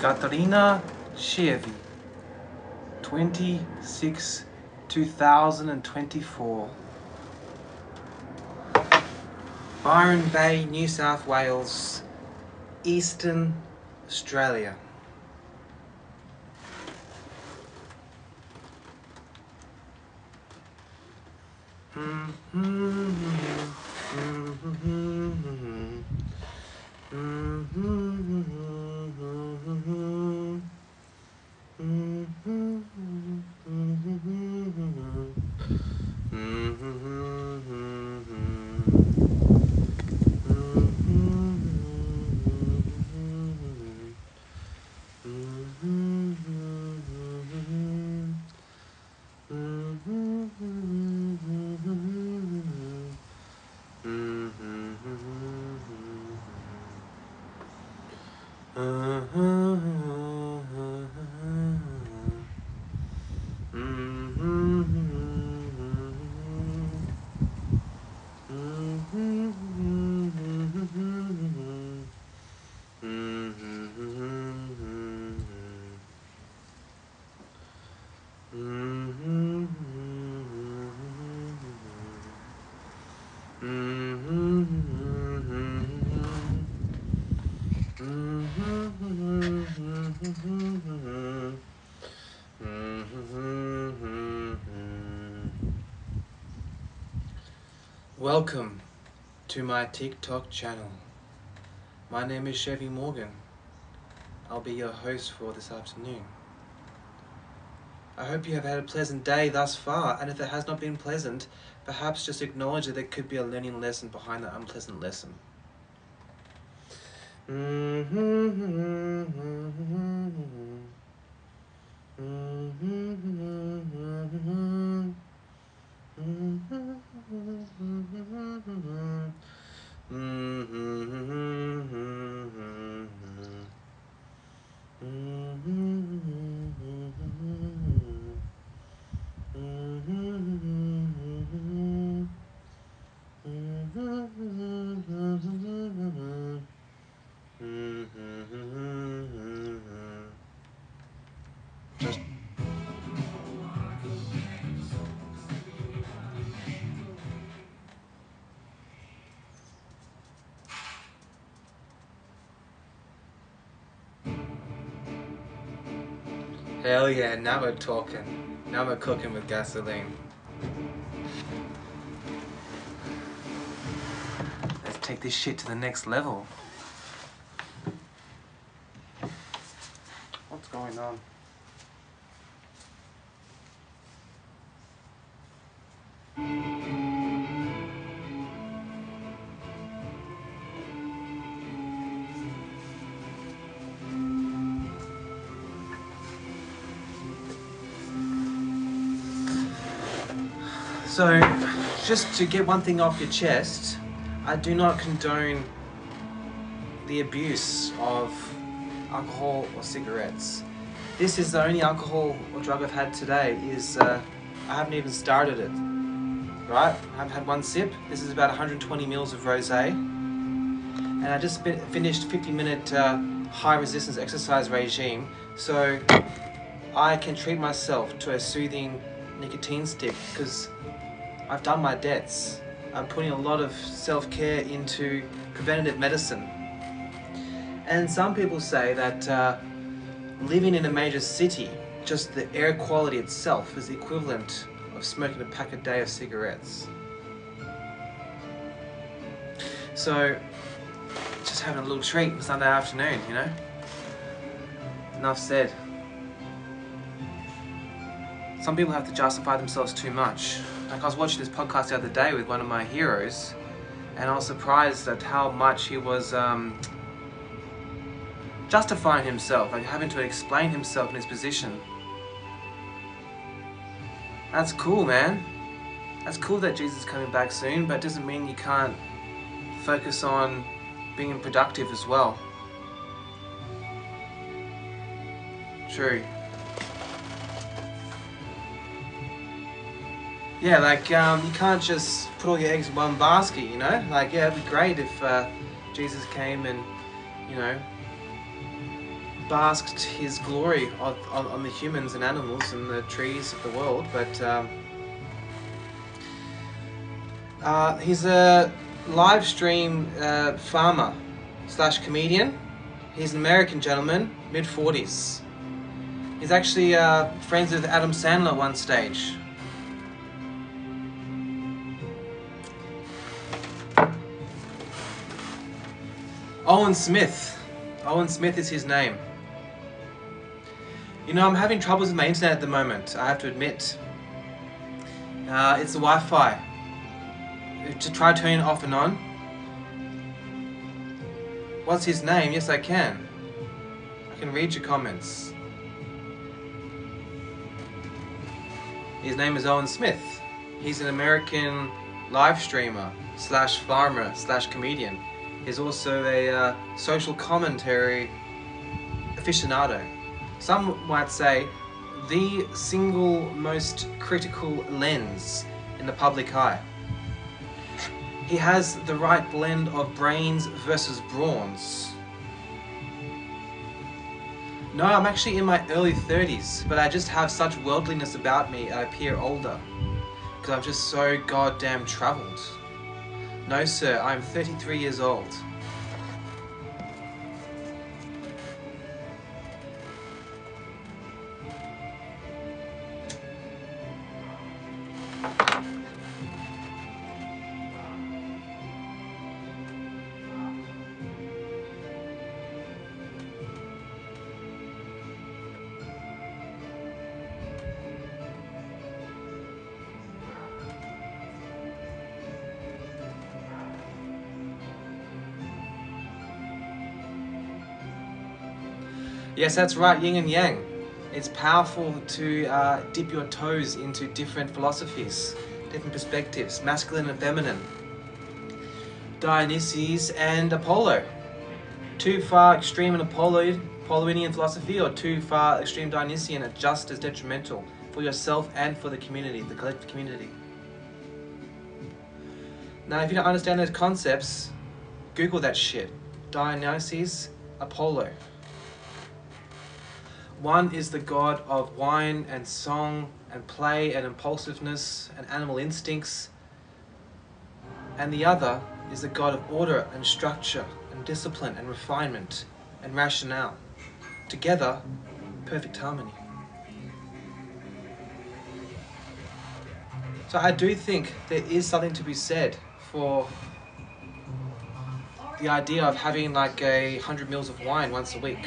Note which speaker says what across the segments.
Speaker 1: Katarina Chevy, 26 2024. Byron Bay, New South Wales, Eastern Australia. Mm-hmm. Mm-hmm. Mm-hmm. Mm-hmm. Welcome to my TikTok channel. My name is Chevy Morgan. I'll be your host for this afternoon. I hope you have had a pleasant day thus far, and if it has not been pleasant, perhaps just acknowledge that there could be a learning lesson behind that unpleasant lesson. Mm-hmm. Mm-hmm. Mm-hmm. Just Hell yeah, now we're talking. Now we're cooking with gasoline. Let's take this shit to the next level. Just to get one thing off your chest, I do not condone the abuse of alcohol or cigarettes. This is the only alcohol or drug I've had today. Is uh, I haven't even started it. Right? I haven't had one sip. This is about 120 mils of rosé, and I just finished 50 minute uh, high resistance exercise regime. So I can treat myself to a soothing nicotine stick because I've done my debts. I'm putting a lot of self care into preventative medicine. And some people say that uh, living in a major city, just the air quality itself is the equivalent of smoking a pack a day of cigarettes. So, just having a little treat on Sunday afternoon, you know? Enough said. Some people have to justify themselves too much. Like I was watching this podcast the other day with one of my heroes, and I was surprised at how much he was um, justifying himself, like having to explain himself in his position. That's cool, man. That's cool that Jesus is coming back soon, but it doesn't mean you can't focus on being productive as well. True. Yeah, like um, you can't just put all your eggs in one basket, you know. Like, yeah, it'd be great if uh, Jesus came and, you know, basked his glory on, on, the humans and animals and the trees of the world, but um, uh, he's a live stream uh, farmer slash comedian. He's an American gentleman, mid 40s. He's actually uh, friends with Adam Sandler at one stage. Owen Smith. Owen Smith is his name. You know, I'm having troubles with my internet at the moment, I have to admit. Uh, it's the Wi-Fi. To try turning it off and on. What's his name? Yes, I can. I can read your comments. His name is Owen Smith. He's an American live streamer slash farmer slash comedian. He's also a uh, social commentary aficionado. Some might say the single most critical lens in the public eye. He has the right blend of brains versus brawns. No, I'm actually in my early 30s, but I just have such worldliness about me, I appear older. Because I'm just so goddamn travelled. No, sir, I'm 33 years old. Yes, that's right, yin and yang. It's powerful to uh, dip your toes into different philosophies, different perspectives, masculine and feminine. Dionysius and Apollo. Too far extreme in Apollo, Apollonian philosophy or too far extreme Dionysian are just as detrimental for yourself and for the community, the collective community. Now, if you don't understand those concepts, Google that shit. Dionysius, Apollo. One is the god of wine and song and play and impulsiveness and animal instincts, and the other is the god of order and structure and discipline and refinement and rationale. Together, perfect harmony. So I do think there is something to be said for the idea of having like a hundred meals of wine once a week.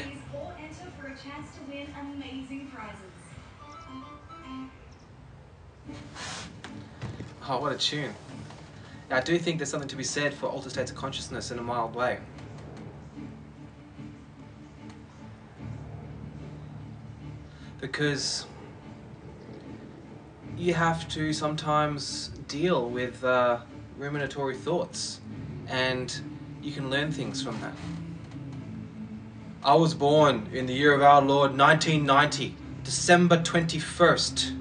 Speaker 1: Oh, what a tune. I do think there's something to be said for altered states of consciousness in a mild way. Because you have to sometimes deal with uh, ruminatory thoughts and you can learn things from that. I was born in the year of our Lord 1990, December 21st,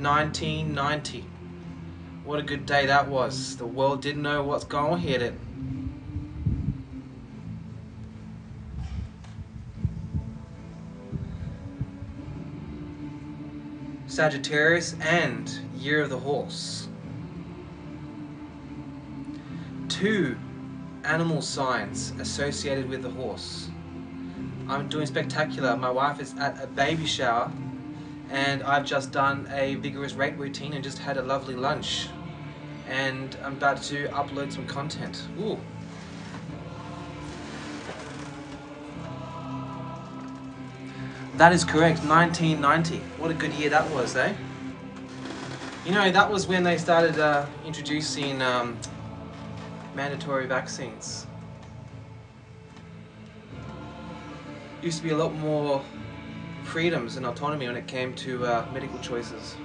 Speaker 1: 1990. What a good day that was. The world didn't know what's going on here. Sagittarius and Year of the Horse. Two animal signs associated with the horse. I'm doing spectacular. My wife is at a baby shower and I've just done a vigorous rate routine and just had a lovely lunch and I'm about to upload some content. Ooh. That is correct, 1990. What a good year that was, eh? You know, that was when they started uh, introducing um, mandatory vaccines. Used to be a lot more freedoms and autonomy when it came to uh, medical choices.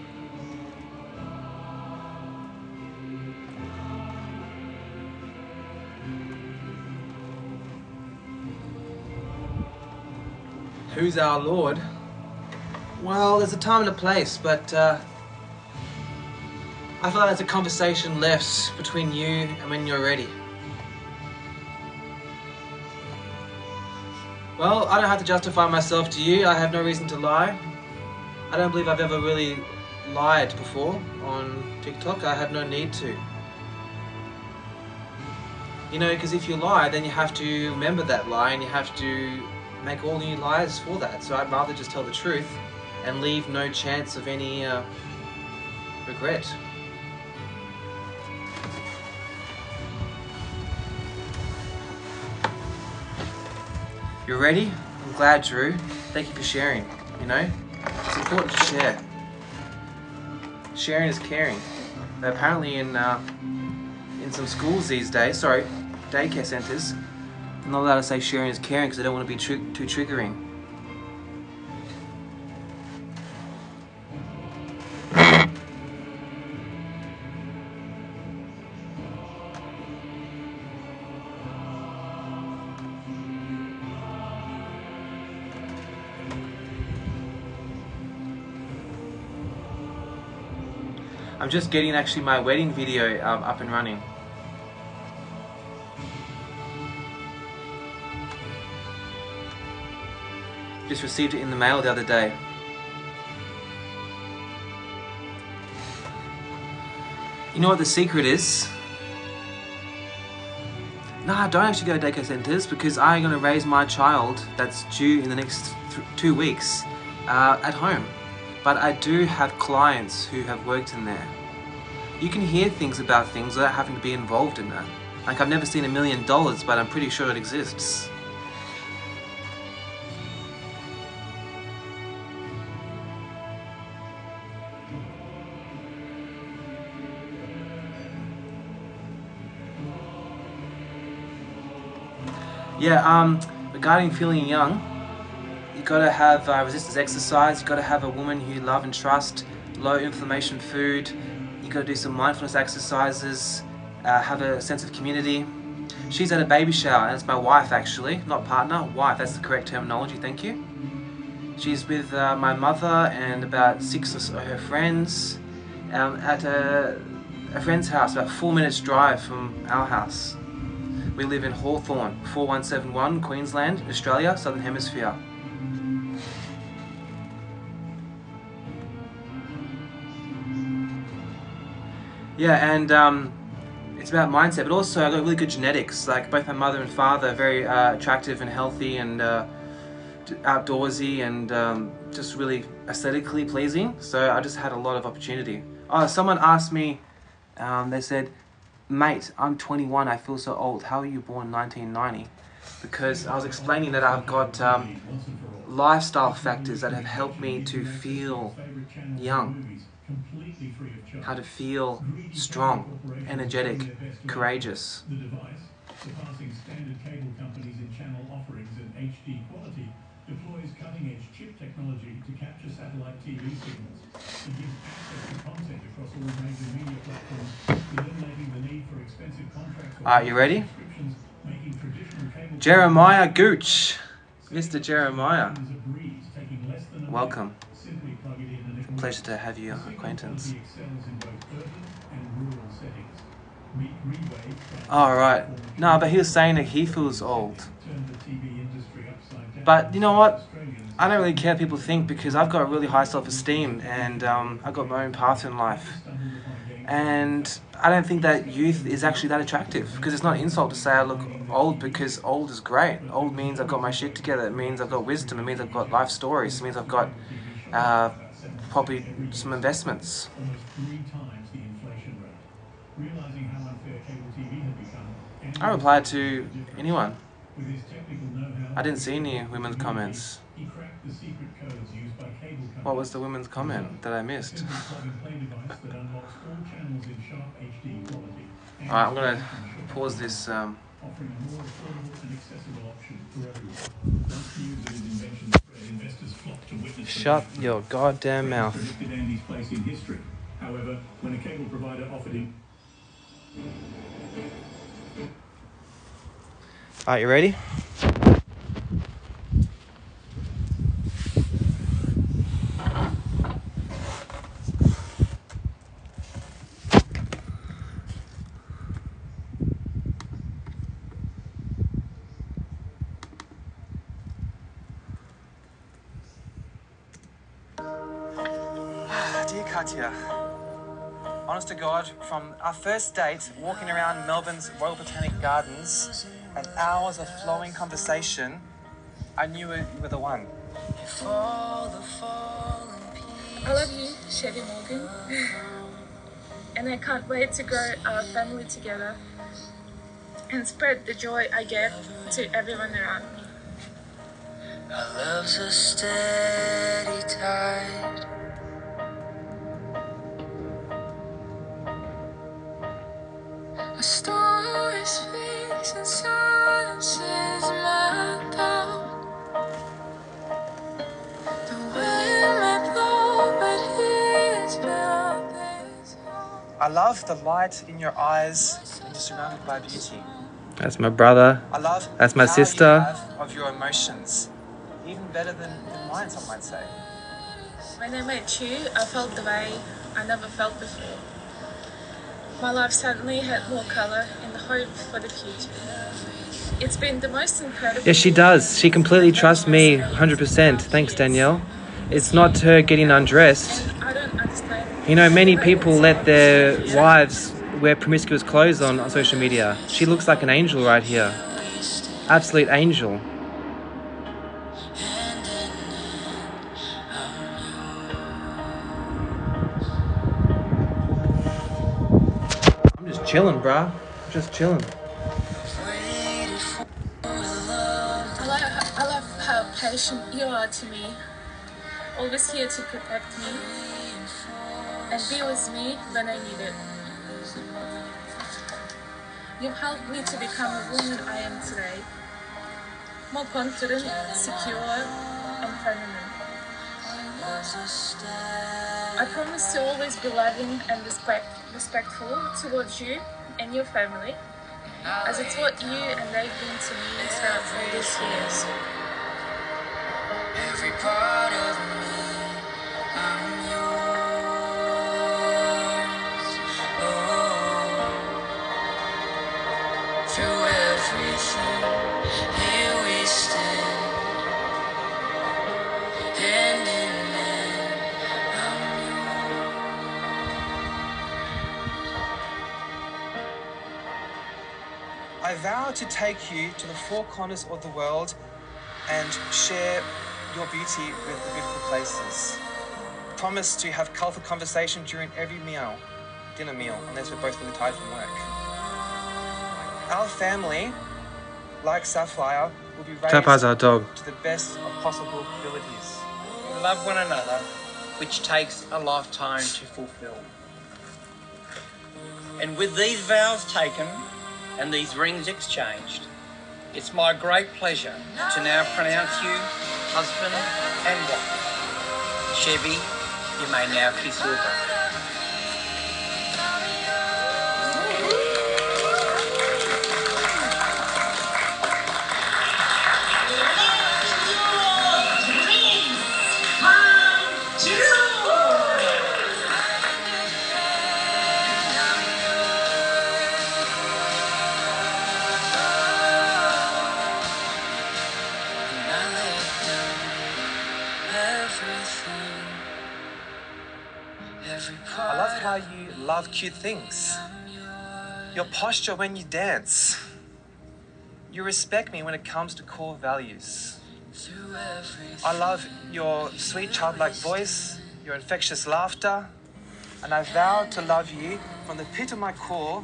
Speaker 1: Who's our Lord? Well, there's a time and a place, but uh, I feel like there's a conversation left between you and when you're ready. Well, I don't have to justify myself to you. I have no reason to lie. I don't believe I've ever really lied before on TikTok. I have no need to. You know, because if you lie, then you have to remember that lie and you have to make all new lies for that. So I'd rather just tell the truth and leave no chance of any uh, regret. You're ready? I'm glad, Drew. Thank you for sharing. You know, it's important to share. Sharing is caring. But apparently, in uh, in some schools these days, sorry, daycare centres, I'm not allowed to say sharing is caring because I don't want to be too triggering. I'm just getting actually my wedding video um, up and running. Just received it in the mail the other day. You know what the secret is? No, I don't actually go to daycare centres because I'm going to raise my child that's due in the next two weeks uh, at home but I do have clients who have worked in there. You can hear things about things without having to be involved in that. Like I've never seen a million dollars, but I'm pretty sure it exists. Yeah, um, regarding feeling young, You've got to have uh, resistance exercise, you've got to have a woman who you love and trust, low inflammation food, you've got to do some mindfulness exercises, uh, have a sense of community. She's at a baby shower, and it's my wife actually, not partner, wife, that's the correct terminology, thank you. She's with uh, my mother and about six of her friends um, at a, a friend's house, about four minutes drive from our house. We live in Hawthorne, 4171, Queensland, Australia, Southern Hemisphere. Yeah, and um, it's about mindset, but also I got really good genetics. Like both my mother and father are very uh, attractive and healthy and uh, outdoorsy and um, just really aesthetically pleasing. So I just had a lot of opportunity. Oh, someone asked me, um, they said, mate, I'm 21, I feel so old. How are you born 1990? Because I was explaining that I've got um, lifestyle factors that have helped me to feel young how to feel strong, energetic, courageous. Cutting-edge chip technology to capture satellite TV signals. It gives access to content across all major media platforms, eliminating the need for expensive contracts. Are you ready? Jeremiah Gooch. Mr. Jeremiah. Welcome pleasure to have you uh, acquaintance. All right. No, but he was saying that he feels old. But you know what? I don't really care what people think because I've got a really high self-esteem and um, I've got my own path in life. And I don't think that youth is actually that attractive because it's not an insult to say I look old because old is great. Old means I've got my shit together. It means I've got wisdom. It means I've got life stories. It means I've got uh, probably some investments. I replied to anyone. I didn't see any women's comments. What was the women's comment that I missed? Alright, I'm gonna pause this. Um, Shut your goddamn mouth. However, when a cable provider offered him Alright, you ready? First date, walking around Melbourne's Royal Botanic Gardens, and hours of flowing conversation, I knew you were the one.
Speaker 2: I love you, Chevy Morgan. and I can't wait to grow our family together and spread the joy I get to everyone around me.
Speaker 3: Our love's a steady tide.
Speaker 1: I love the light in your eyes and you're surrounded by beauty.
Speaker 4: That's my brother.
Speaker 1: I love
Speaker 4: That's my sister.
Speaker 1: You of your emotions, even better than, than mine, some might say.
Speaker 2: When I met you, I felt the way I never felt before. My life suddenly had more colour and the hope for the future. It's been the most incredible.
Speaker 4: Yes, she does. She completely trusts me 100%. Thanks, Danielle. It's not her getting undressed.
Speaker 2: I don't understand.
Speaker 4: You know, many people let their wives wear promiscuous clothes on, on social media. She looks like an angel right here. Absolute angel. Chilling, bruh. Just chilling.
Speaker 2: I love, how patient you are to me. Always here to protect me and be with me when I need it. You've helped me to become a woman I am today. More confident, secure, and feminine. I promise to always be loving and respect, respectful towards you and your family, as it's what you and they've been to me throughout all these years.
Speaker 3: Every part of me, I'm
Speaker 1: To take you to the four corners of the world and share your beauty with the beautiful places. Promise to have colourful conversation during every meal, dinner meal, unless we're both really tired from work. Our family, like Sapphire, will be raised
Speaker 4: our dog.
Speaker 1: to the best of possible abilities.
Speaker 5: We love one another, which takes a lifetime to fulfill. And with these vows taken and these rings exchanged, it's my great pleasure to now pronounce you husband and wife. Chevy, you may now kiss your bride.
Speaker 1: Cute things. Your posture when you dance. You respect me when it comes to core values. I love your sweet childlike voice, your infectious laughter, and I vow to love you from the pit of my core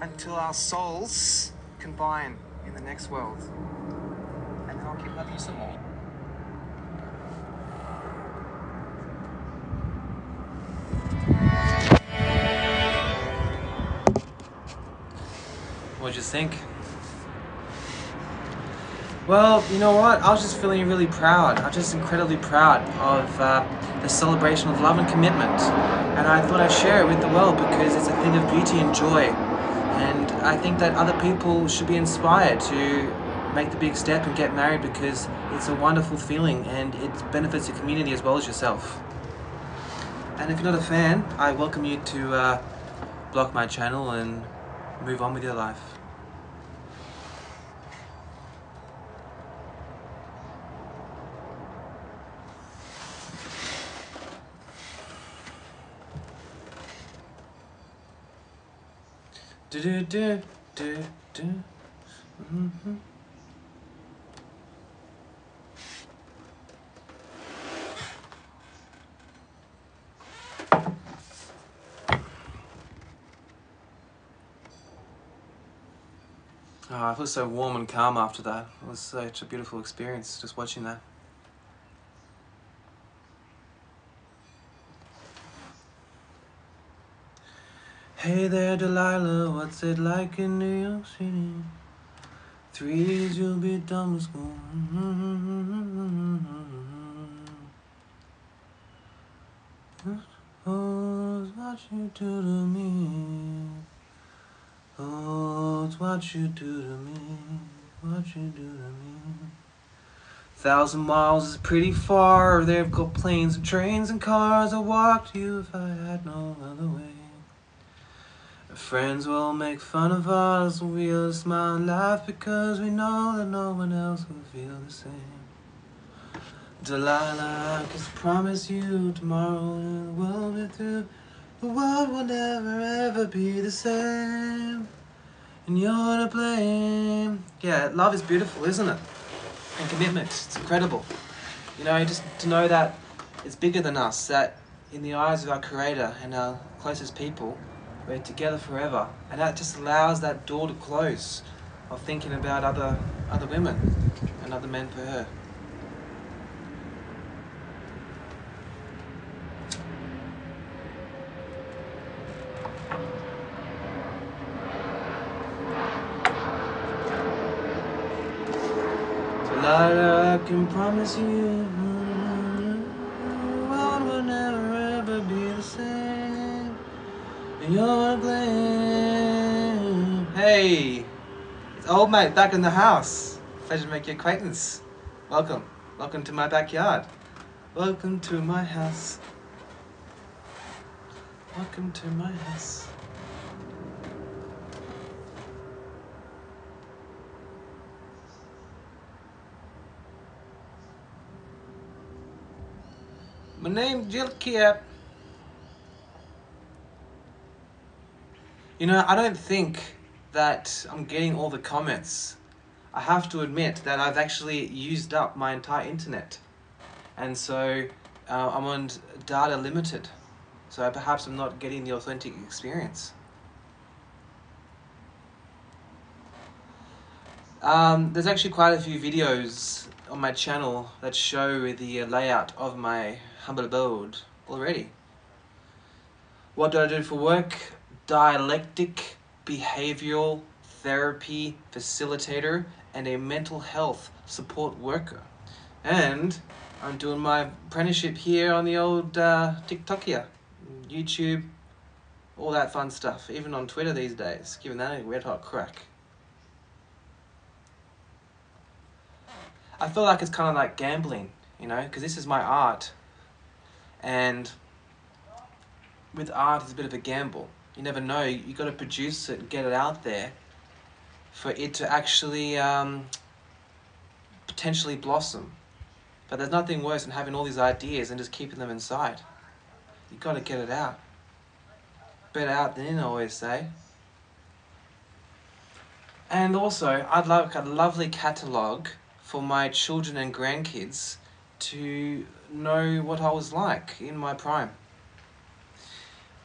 Speaker 1: until our souls combine in the next world. And I'll keep loving you some more. Well, you know what? I was just feeling really proud. I'm just incredibly proud of uh, the celebration of love and commitment. And I thought I'd share it with the world because it's a thing of beauty and joy. And I think that other people should be inspired to make the big step and get married because it's a wonderful feeling and it benefits the community as well as yourself. And if you're not a fan, I welcome you to uh, block my channel and move on with your life. Do do do do do. Mhm. Oh, I feel so warm and calm after that. It was such a beautiful experience just watching that. Hey there, Delilah, what's it like in New York City? Three years you'll be done with school. Oh, it's what you do to me. Oh, it's what you do to me. What you do to me. Thousand miles is pretty far. They've got planes and trains and cars. I'd walk to you if I had no other way. Friends will make fun of us, we'll smile and laugh because we know that no one else will feel the same. Delilah, I can promise you tomorrow the will be through, the world will never ever be the same. And you're to blame. Yeah, love is beautiful, isn't it? And commitment, it's incredible. You know, just to know that it's bigger than us, that in the eyes of our Creator and our closest people, we're together forever, and that just allows that door to close of thinking about other other women and other men for her. I can promise you, mate back in the house. Pleasure to make your acquaintance. Welcome. Welcome to my backyard. Welcome to my house. Welcome to my house. My name's Jill Kiep. You know, I don't think that I'm getting all the comments. I have to admit that I've actually used up my entire internet. And so uh, I'm on data limited. So perhaps I'm not getting the authentic experience. Um, there's actually quite a few videos on my channel that show the layout of my humble abode already. What do I do for work? Dialectic behavioral therapy facilitator and a mental health support worker. And I'm doing my apprenticeship here on the old uh, TikTok here, YouTube, all that fun stuff, even on Twitter these days, giving that a red hot crack. I feel like it's kind of like gambling, you know, because this is my art. And with art, it's a bit of a gamble. You never know. You got to produce it and get it out there for it to actually um, potentially blossom. But there's nothing worse than having all these ideas and just keeping them inside. You got to get it out. Better out than in, I always say. And also, I'd like a lovely catalogue for my children and grandkids to know what I was like in my prime.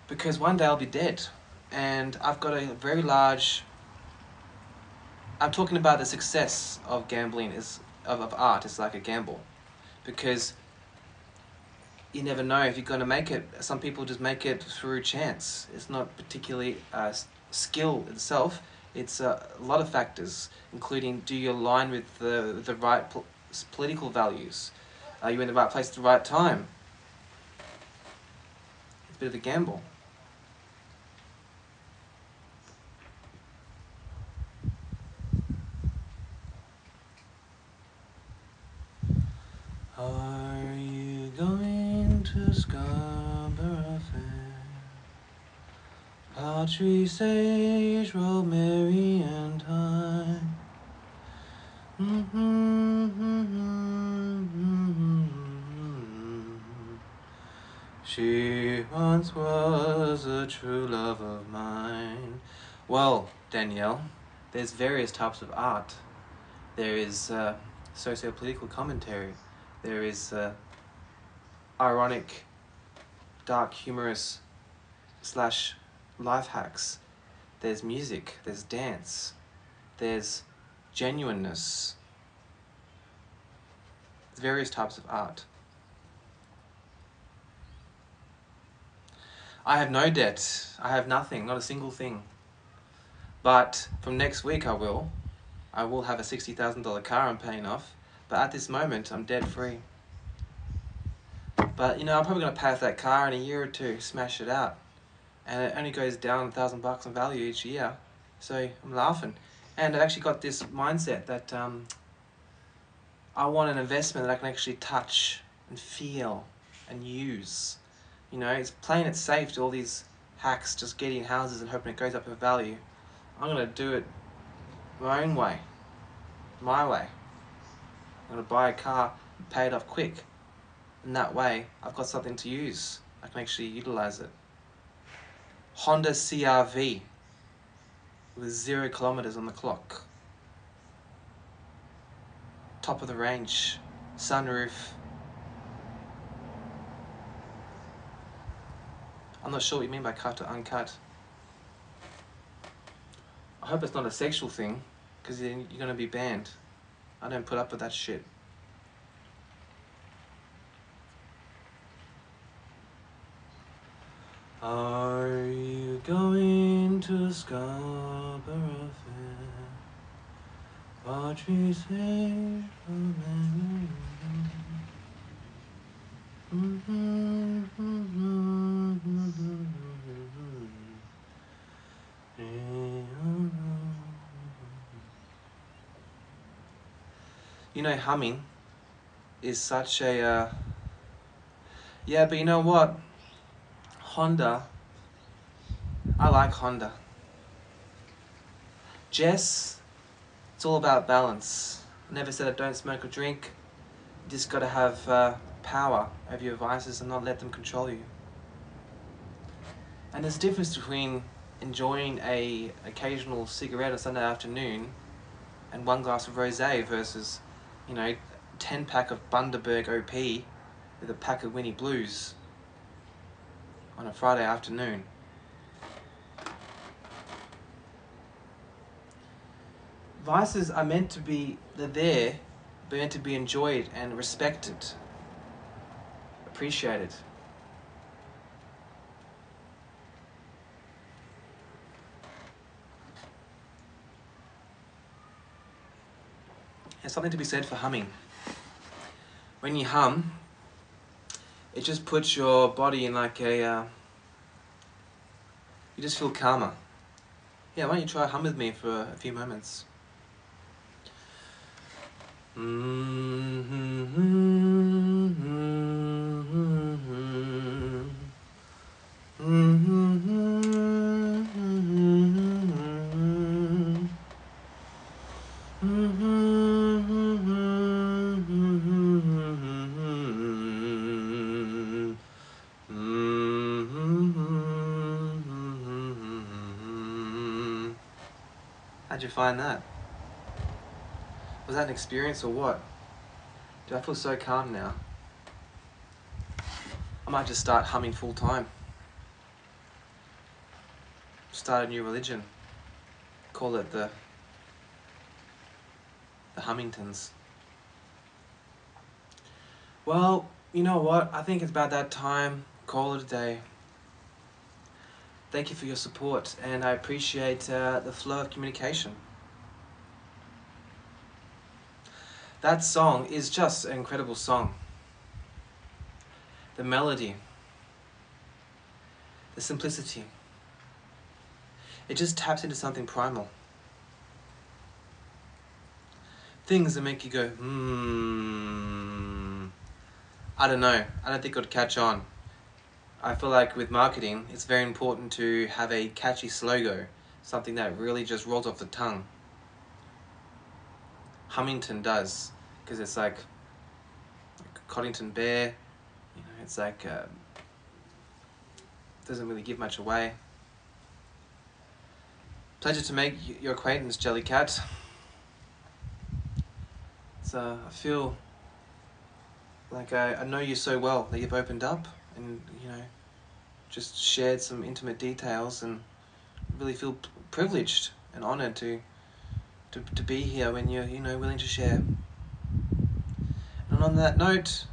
Speaker 1: Because one day I'll be dead, and I've got a very large. I'm talking about the success of gambling is of, of art is like a gamble, because you never know if you're going to make it. Some people just make it through chance. It's not particularly uh, skill itself. It's a lot of factors, including do you align with the the right pol- political values? Are you in the right place at the right time? It's a bit of a gamble. Are you going to Scarborough Fair? Partridge, sage, rosemary, and thyme. She once was a true love of mine. Well, Danielle, there's various types of art. There is uh, socio-political commentary. There is uh, ironic, dark, humorous slash life hacks. There's music. There's dance. There's genuineness. Various types of art. I have no debt. I have nothing, not a single thing. But from next week, I will. I will have a $60,000 car I'm paying off. But at this moment, I'm debt free. But you know, I'm probably pay off that car in a year or two, smash it out. And it only goes down a thousand bucks in value each year. So I'm laughing. And I've actually got this mindset that um, I want an investment that I can actually touch and feel and use. You know, it's playing it safe to all these hacks just getting houses and hoping it goes up in value. I'm to do it my own way, my way. I'm to buy a car pay it off quick. And that way, I've got something to use. I can actually utilize it. Honda CRV with zero kilometers on the clock. Top of the range, sunroof. I'm not sure what you mean by cut or uncut. I hope it's not a sexual thing, because then you're gonna be banned. I don't put up with that shit. Are you going to Scarborough Fair? Watch me say You know, humming is such a. Uh... Yeah, but you know what? Honda. I like Honda. Jess, it's all about balance. I never said I don't smoke or drink. You just gotta have uh, power over your vices and not let them control you. And there's a difference between enjoying a occasional cigarette on Sunday afternoon and one glass of rosé versus, you know, 10 pack of Bundaberg OP with a pack of Winnie Blues on a Friday afternoon. Vices are meant to be, they're there, they're meant to be enjoyed and respected, appreciated. There's something to be said for humming. When you hum, it just puts your body in like a. Uh, you just feel calmer. Yeah, why don't you try hum with me for a few moments? How'd you find that? Was that an experience or what? Do I feel so calm now? I might just start humming full time. Start a new religion. Call it the the Hummingtons. Well, you know what? I think it's about that time. Call it a day. Thank you for your support, and I appreciate uh, the flow of communication. That song is just an incredible song. The melody, the simplicity, it just taps into something primal. Things that make you go, hmm. I don't know. I don't think it would catch on. I feel like with marketing, it's very important to have a catchy slogan, something that really just rolls off the tongue. Hummington does, because it's like, like Paddington Bear, you know, it's like, um, doesn't really give much away. Pleasure to make your acquaintance, Jellycat. Uh, I feel like I, I know you so well that you've opened up and, you know, just shared some intimate details and really feel privileged and honored to, to, to be here when you're, you know, willing to share. And on that note,